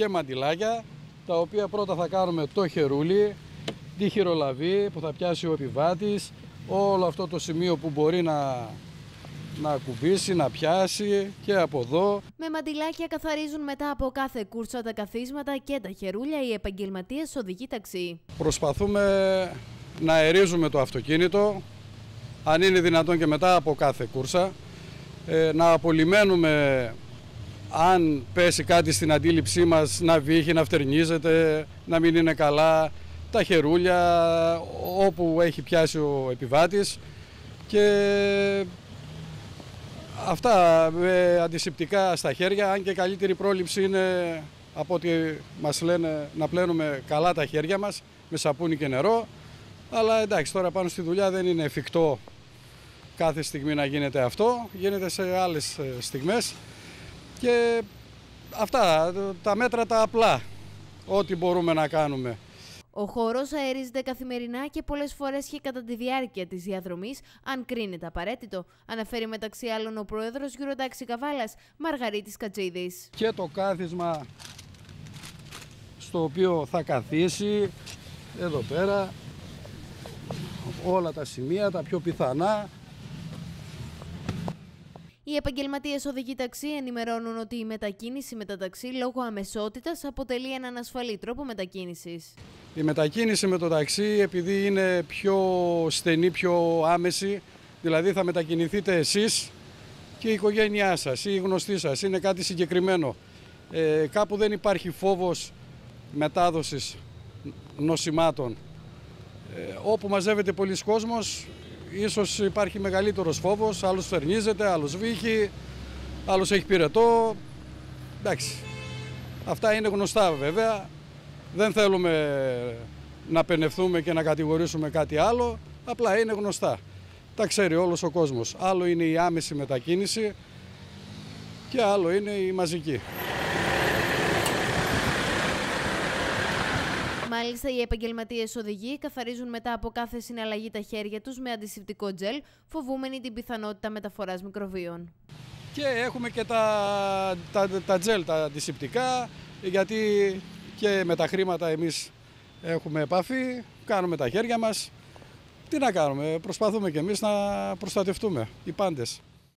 Και μαντιλάκια, τα οποία πρώτα θα κάνουμε το χερούλι, τη χειρολαβή που θα πιάσει ο επιβάτης, όλο αυτό το σημείο που μπορεί να, να κουμπίσει, να πιάσει και από εδώ. Με μαντιλάκια καθαρίζουν μετά από κάθε κούρσα τα καθίσματα και τα χερούλια οι επαγγελματίες οδηγοί ταξί. Προσπαθούμε να αερίζουμε το αυτοκίνητο, αν είναι δυνατόν και μετά από κάθε κούρσα, ε, να απολυμένουμε αν πέσει κάτι στην αντίληψή μας να βύχει, να φτερνίζεται, να μην είναι καλά, τα χερούλια όπου έχει πιάσει ο επιβάτης και αυτά με αντισηπτικά στα χέρια, αν και καλύτερη πρόληψη είναι από ό,τι μας λένε να πλένουμε καλά τα χέρια μας με σαπούνι και νερό. Αλλά εντάξει τώρα πάνω στη δουλειά δεν είναι εφικτό κάθε στιγμή να γίνεται αυτό, γίνεται σε άλλες ε, στιγμές και αυτά τα μέτρα τα απλά, ό,τι μπορούμε να κάνουμε. Ο χώρος αερίζεται καθημερινά και πολλές φορές και κατά τη διάρκεια της διαδρομής, αν κρίνεται απαραίτητο, αναφέρει μεταξύ άλλων ο πρόεδρος Γιουροτάξη Καβάλας, Μαργαρίτης Κατσίδη. Και το κάθισμα στο οποίο θα καθίσει, εδώ πέρα, όλα τα σημεία, τα πιο πιθανά, οι επαγγελματίες οδηγοί ταξί ενημερώνουν ότι η μετακίνηση με τα ταξί λόγω αμεσότητας αποτελεί έναν ασφαλή τρόπο μετακίνησης. Η μετακίνηση με το ταξί, επειδή είναι πιο στενή, πιο άμεση, δηλαδή θα μετακινηθείτε εσείς και η οικογένειά σας ή η γνωστή σας. Είναι κάτι συγκεκριμένο. Ε, κάπου δεν υπάρχει φόβος μετάδοσης νοσημάτων. Ε, όπου μαζεύεται πολλοί κόσμος ίσως υπάρχει μεγαλύτερος φόβος, άλλος φερνίζεται, άλλος βύχει, άλλος έχει πυρετό. Εντάξει, αυτά είναι γνωστά βέβαια. Δεν θέλουμε να πενευθούμε και να κατηγορήσουμε κάτι άλλο, απλά είναι γνωστά. Τα ξέρει όλος ο κόσμος. Άλλο είναι η άμεση μετακίνηση και άλλο είναι η μαζική. Μάλιστα, οι επαγγελματίες οδηγοί καθαρίζουν μετά από κάθε συναλλαγή τα χέρια τους με αντισηπτικό τζελ, φοβούμενοι την πιθανότητα μεταφοράς μικροβίων. Και έχουμε και τα, τα, τα τζελ, τα αντισηπτικά, γιατί και με τα χρήματα εμείς έχουμε επαφή, κάνουμε τα χέρια μας. Τι να κάνουμε, προσπαθούμε και εμείς να προστατευτούμε, οι πάντες.